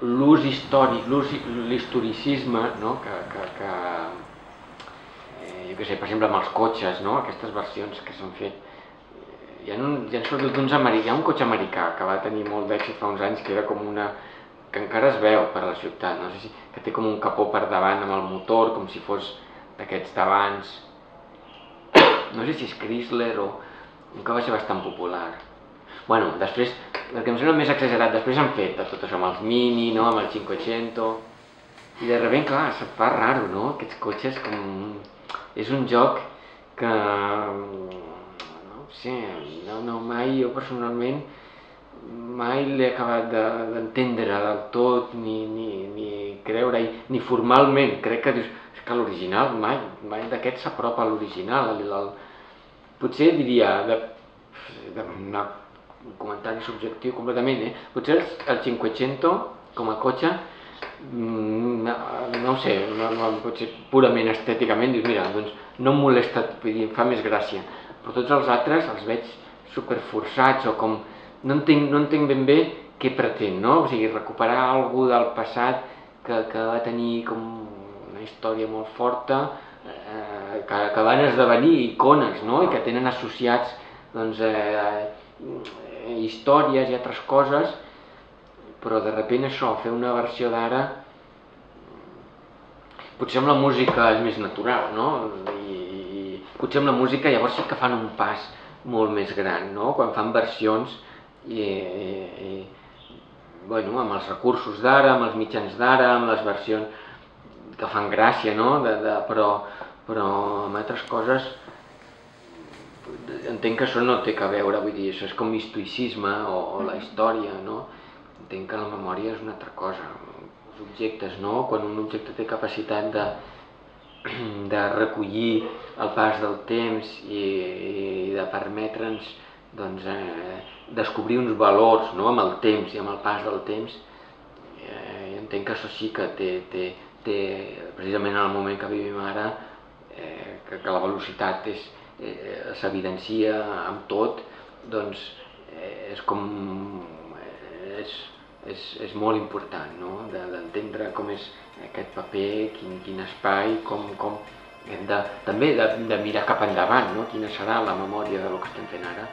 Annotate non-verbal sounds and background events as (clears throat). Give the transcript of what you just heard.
l'ús històric, l'historicisme, no? que, que, que eh, jo què sé, per exemple amb els cotxes, no? aquestes versions que s'han fet, hi ha, un, hi ha uns americans, hi ha un cotxe americà que va tenir molt d'èxit fa uns anys que era com una, que encara es veu per a la ciutat, no sé si, que té com un capó per davant amb el motor, com si fos d'aquests d'abans, (coughs) no sé si és Chrysler o un que va ser bastant popular. Bueno, després, el que em sembla més exagerat, després han fet tot això amb els Mini, no? amb el 500, i de sobte, clar, se't fa raro, no? Aquests cotxes com... És un joc que... No sé, no, no, mai jo personalment mai l'he acabat d'entendre de, del tot, ni, ni, ni creure-hi, ni formalment. Crec que dius, és que l'original mai, mai d'aquest s'apropa a l'original. Potser diria, de, de, una, un comentari subjectiu completament, eh? potser el, el 500 com a cotxe, no, no ho sé, no, no, potser purament estèticament, dius, mira, doncs no em molesta, dir, em fa més gràcia, però tots els altres els veig superforçats o com no entenc, no entenc ben bé què pretén, no? O sigui, recuperar algú del passat que, que va tenir com una història molt forta, eh, que, que van esdevenir icones, no? I que tenen associats, doncs, eh, històries i altres coses, però de sobte això, fer una versió d'ara, potser amb la música és més natural, no? I, i potser amb la música llavors sí que fan un pas molt més gran, no? Quan fan versions i, i, i bueno, amb els recursos d'ara, amb els mitjans d'ara, amb les versions que fan gràcia, no? De, de, però, però amb altres coses entenc que això no té que veure, vull dir, això és com historicisme o, o la història, no? Entenc que la memòria és una altra cosa, els objectes, no? Quan un objecte té capacitat de, (clears throat) de recollir el pas del temps i, i de permetre'ns doncs, eh, descobrir uns valors no? amb el temps i amb el pas del temps, eh, entenc que això sí que té, té, té precisament en el moment que vivim ara, eh, que, que la velocitat és, eh, s'evidencia amb tot, doncs eh, és com... Eh, és, és, és molt important no? d'entendre de, com és aquest paper, quin, quin espai, com, com hem de, també de, de mirar cap endavant, no? quina serà la memòria de lo que estem fent ara.